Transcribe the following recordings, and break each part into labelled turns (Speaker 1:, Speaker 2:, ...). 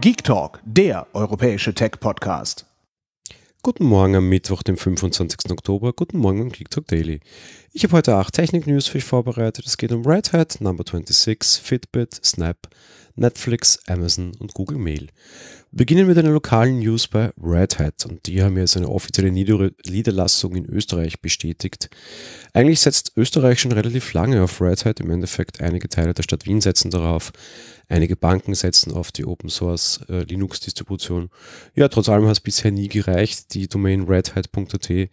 Speaker 1: Geek Talk, der europäische Tech-Podcast.
Speaker 2: Guten Morgen am Mittwoch, dem 25. Oktober. Guten Morgen am Geek Talk Daily. Ich habe heute acht Technik-News für euch vorbereitet. Es geht um Red Hat, Number 26, Fitbit, Snap, Netflix, Amazon und Google Mail. Wir beginnen mit einer lokalen News bei Red Hat und die haben jetzt eine offizielle Nieder Niederlassung in Österreich bestätigt. Eigentlich setzt Österreich schon relativ lange auf Red Hat, im Endeffekt einige Teile der Stadt Wien setzen darauf. Einige Banken setzen auf die Open Source äh, Linux Distribution. Ja, trotz allem hat es bisher nie gereicht. Die Domain redhat.at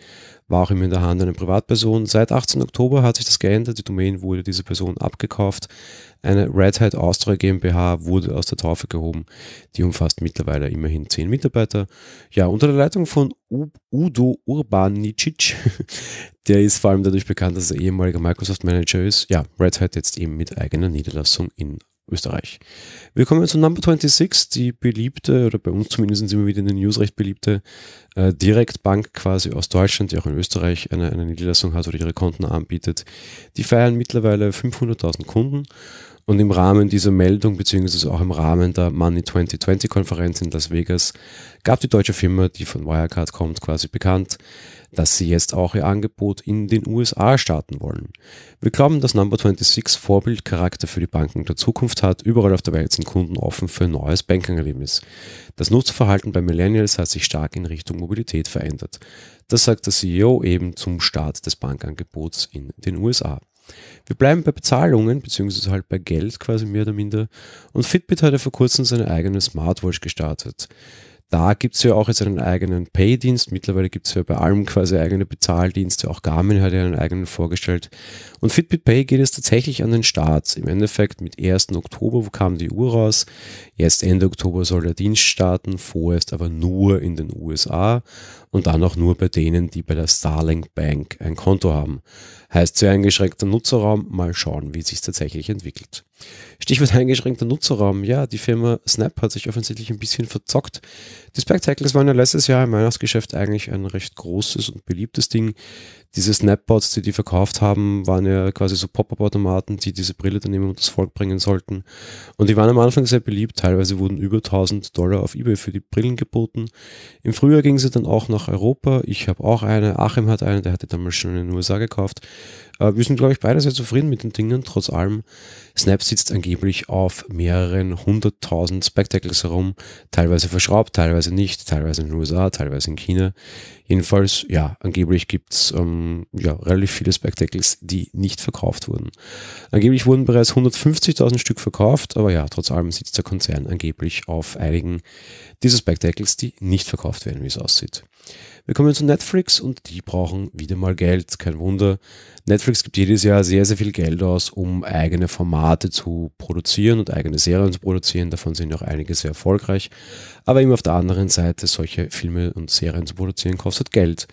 Speaker 2: war auch immer in der Hand einer Privatperson. Seit 18. Oktober hat sich das geändert. Die Domain wurde dieser Person abgekauft. Eine Red Hat Austria GmbH wurde aus der Taufe gehoben. Die umfasst mittlerweile immerhin zehn Mitarbeiter. Ja, unter der Leitung von Udo Urbanicic, der ist vor allem dadurch bekannt, dass er ehemaliger Microsoft Manager ist. Ja, Red Hat jetzt eben mit eigener Niederlassung in Österreich. Wir kommen zu Number 26, die beliebte, oder bei uns zumindest immer wieder in den News recht beliebte äh, Direktbank quasi aus Deutschland, die auch in Österreich eine, eine Niederlassung hat oder ihre Konten anbietet. Die feiern mittlerweile 500.000 Kunden und im Rahmen dieser Meldung, beziehungsweise auch im Rahmen der Money 2020 Konferenz in Las Vegas, gab die deutsche Firma, die von Wirecard kommt, quasi bekannt, dass sie jetzt auch ihr Angebot in den USA starten wollen. Wir glauben, dass Number 26 Vorbildcharakter für die Banken der Zukunft hat. Überall auf der Welt sind Kunden offen für ein neues Banking-Erlebnis. Das Nutzerverhalten bei Millennials hat sich stark in Richtung Mobilität verändert. Das sagt der CEO eben zum Start des Bankangebots in den USA. Wir bleiben bei Bezahlungen, beziehungsweise halt bei Geld quasi mehr oder minder. Und Fitbit hat ja vor kurzem seine eigene Smartwatch gestartet. Da gibt es ja auch jetzt einen eigenen Pay-Dienst. Mittlerweile gibt es ja bei allem quasi eigene Bezahldienste. Auch Garmin hat ja einen eigenen vorgestellt. Und Fitbit Pay geht jetzt tatsächlich an den Start. Im Endeffekt mit 1. Oktober, wo kam die Uhr raus? Jetzt Ende Oktober soll der Dienst starten, vorerst aber nur in den USA und dann auch nur bei denen, die bei der Starlink Bank ein Konto haben. Heißt sehr eingeschränkter Nutzerraum, mal schauen, wie sich tatsächlich entwickelt. Stichwort eingeschränkter Nutzerraum. Ja, die Firma Snap hat sich offensichtlich ein bisschen verzockt. Die Spectacles waren ja letztes Jahr im Weihnachtsgeschäft eigentlich ein recht großes und beliebtes Ding. Diese Snapbots, die die verkauft haben, waren ja quasi so Pop-Up-Automaten, die diese Brille dann eben das Volk bringen sollten. Und die waren am Anfang sehr beliebt. Teilweise wurden über 1000 Dollar auf eBay für die Brillen geboten. Im Frühjahr ging sie dann auch nach Europa. Ich habe auch eine. Achim hat eine, der hatte damals schon in den USA gekauft. Äh, wir sind, glaube ich, beide sehr zufrieden mit den Dingen. Trotz allem, Snap sitzt angeblich auf mehreren hunderttausend Spectacles herum. Teilweise verschraubt, teilweise nicht. Teilweise in den USA, teilweise in China. Jedenfalls, ja, angeblich gibt es ähm, ja, relativ viele Spectacles, die nicht verkauft wurden. Angeblich wurden bereits 150.000 Stück verkauft, aber ja, trotz allem sitzt der Konzern angeblich auf einigen dieser Spectacles, die nicht verkauft werden, wie es aussieht. Wir kommen zu Netflix und die brauchen wieder mal Geld. Kein Wunder. Netflix gibt jedes Jahr sehr, sehr viel Geld aus, um eigene Formate zu produzieren und eigene Serien zu produzieren. Davon sind auch einige sehr erfolgreich. Aber eben auf der anderen Seite, solche Filme und Serien zu produzieren, kostet Geld.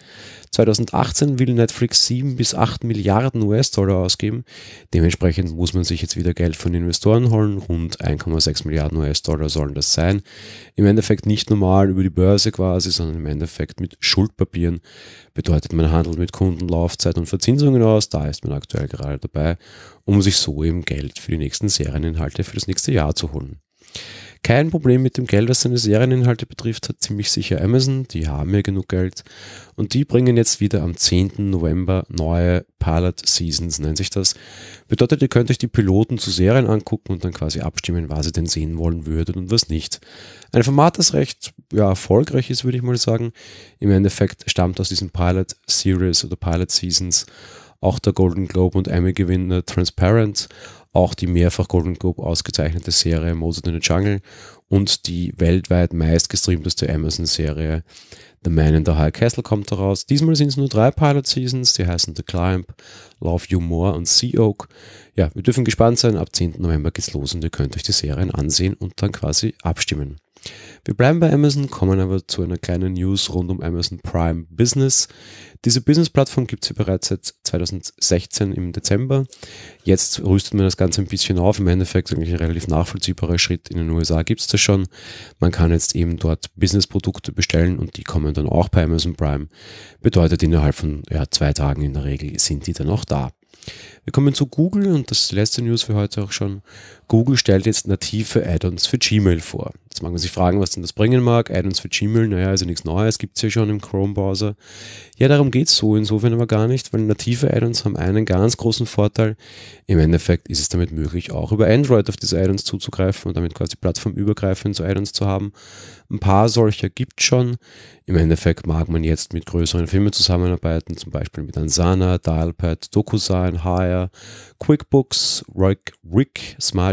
Speaker 2: 2018 will Netflix 7 bis 8 Milliarden US-Dollar ausgeben. Dementsprechend muss man sich jetzt wieder Geld von Investoren holen. Rund 1,6 Milliarden US-Dollar sollen das sein. Im Endeffekt nicht normal über die Börse quasi, sondern im Endeffekt mit Schuldpapieren. Bedeutet, man handelt mit Kunden Laufzeit und Verzinsungen aus. Da ist man aktuell gerade dabei, um sich so eben Geld für die nächsten Serieninhalte für das nächste Jahr zu holen. Kein Problem mit dem Geld, was seine Serieninhalte betrifft, hat ziemlich sicher Amazon. Die haben ja genug Geld. Und die bringen jetzt wieder am 10. November neue Pilot Seasons, nennt sich das. Bedeutet, ihr könnt euch die Piloten zu Serien angucken und dann quasi abstimmen, was ihr denn sehen wollen würdet und was nicht. Ein Format, das recht ja, erfolgreich ist, würde ich mal sagen. Im Endeffekt stammt aus diesen Pilot Series oder Pilot Seasons auch der Golden Globe und Emmy-Gewinner Transparent auch die mehrfach Golden Globe ausgezeichnete Serie Mozart in the Jungle und die weltweit meistgestreamteste Amazon-Serie The Man in the High Castle kommt daraus. Diesmal sind es nur drei Pilot-Seasons, die heißen The Climb, Love You More und Sea Oak. Ja, wir dürfen gespannt sein, ab 10. November geht's los und ihr könnt euch die Serien ansehen und dann quasi abstimmen. Wir bleiben bei Amazon, kommen aber zu einer kleinen News rund um Amazon Prime Business. Diese Business-Plattform gibt es ja bereits seit 2016 im Dezember. Jetzt rüstet man das Ganze ein bisschen auf. Im Endeffekt eigentlich ein relativ nachvollziehbarer Schritt. In den USA gibt es das schon. Man kann jetzt eben dort Business-Produkte bestellen und die kommen dann auch bei Amazon Prime. Bedeutet, innerhalb von ja, zwei Tagen in der Regel sind die dann auch da. Wir kommen zu Google und das letzte News für heute auch schon. Google stellt jetzt native Add-ons für Gmail vor. Jetzt mag man sich fragen, was denn das bringen mag. Add-ons für Gmail, naja, also nichts Neues, gibt es ja schon im Chrome-Browser. Ja, darum geht es so insofern aber gar nicht, weil native Add-ons haben einen ganz großen Vorteil. Im Endeffekt ist es damit möglich, auch über Android auf diese Add-ons zuzugreifen und damit quasi plattformübergreifend so Add-ons zu haben. Ein paar solcher gibt es schon. Im Endeffekt mag man jetzt mit größeren Firmen zusammenarbeiten, zum Beispiel mit Ansana, Dialpad, DocuSign, Hire, QuickBooks, Rick,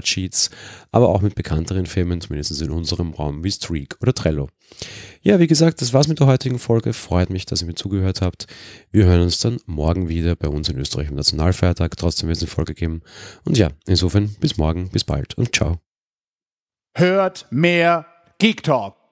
Speaker 2: Smartsheets, aber auch mit bekannteren Firmen, zumindest in unserem Raum wie Streak oder Trello. Ja, wie gesagt, das war's mit der heutigen Folge. Freut mich, dass ihr mir zugehört habt. Wir hören uns dann morgen wieder bei uns in Österreich im Nationalfeiertag. Trotzdem wird es eine Folge geben. Und ja, insofern bis morgen, bis bald und ciao.
Speaker 1: Hört mehr Geek Talk.